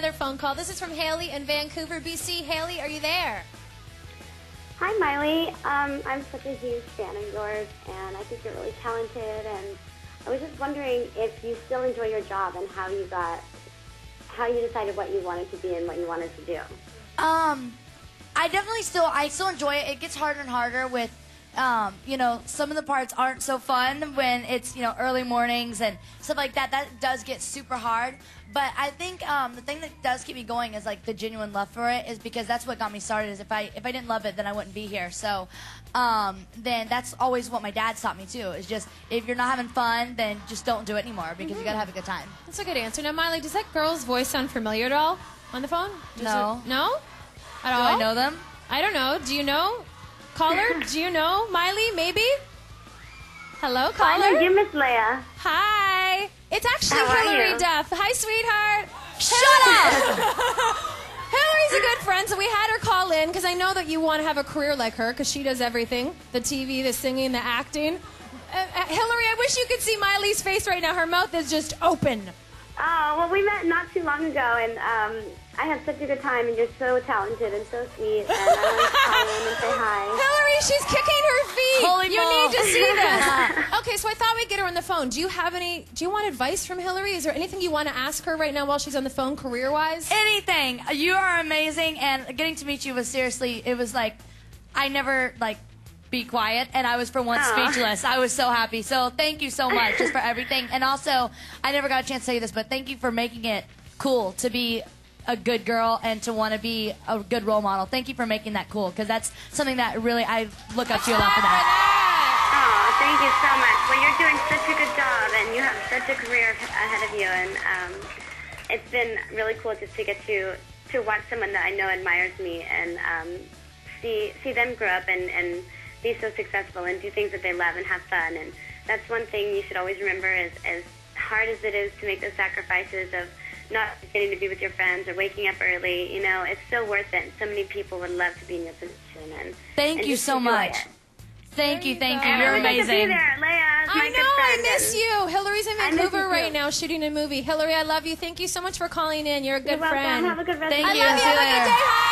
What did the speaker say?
phone call. This is from Haley in Vancouver, BC. Haley, are you there? Hi, Miley. Um, I'm such a huge fan of yours, and I think you're really talented. And I was just wondering if you still enjoy your job and how you got, how you decided what you wanted to be and what you wanted to do. Um, I definitely still I still enjoy it. It gets harder and harder with um, you know, some of the parts aren't so fun when it's, you know, early mornings and stuff like that. That does get super hard. But I think um, the thing that does keep me going is like the genuine love for it is because that's what got me started. Is if I if I didn't love it, then I wouldn't be here. So um, then that's always what my dad taught me too. Is just if you're not having fun, then just don't do it anymore because you gotta have a good time. That's a good answer. Now, Miley, does that girl's voice sound familiar at all on the phone? Does No. it- no? At Do all? I know them? I don't know. Do you know? Caller, do you know Miley? Maybe? Hello, caller? know you, Miss. Hi. It's actually How Hilary? Duff. Hi, sweetheart. Shut up! Hilary's a good friend, so we had her call in because I know that you want to have a career like her because she does everything the TV, the singing, the acting. Uh, uh, Hilary, I wish you could see Miley's face right now. Her mouth is just open. Oh, well, we met not too long ago, and um, I had such a good time, and you're so talented and so sweet, and I wanted to call in and say hi. Hilary, she's kicking her feet. Holy you moly. need to see this. okay, so I thought we'd get her on the phone. Do you have any? Do you want advice from Hilary? Is there anything you want to ask her right now while she's on the phone, career-wise? anything. You are amazing, and getting to meet you was seriously. It was like I never like be quiet, and I was for once Aw. speechless. I was so happy. So thank you so much just for everything, and also I never got a chance to say this, but thank you for making it cool to be a good girl and to want to be a good role model. Thank you for making that cool because that's something that really I look up to you a lot for that. Oh, thank you so much. Well, you're doing such a good job, and you have such a career ahead of you, and um, it's been really cool just to get to to watch someone that I know admires me and um, see see them grow up and and be so successful and do things that they love and have fun. And that's one thing you should always remember: is as hard as it is to make those sacrifices of not getting to be with your friends or waking up early, you know, it's so worth it. So many people would love to be in your position. And Thank and you so much. it. Thank you, thank you. go. You're I wish I could be amazing. there. Leia I know, I miss you. Hilary's in Vancouver right now shooting a movie. Hilary, I love you. Thank you so much for calling in. You're a good You're friend. Have a good rest Thank of I you. the love you. Have a good day, hon.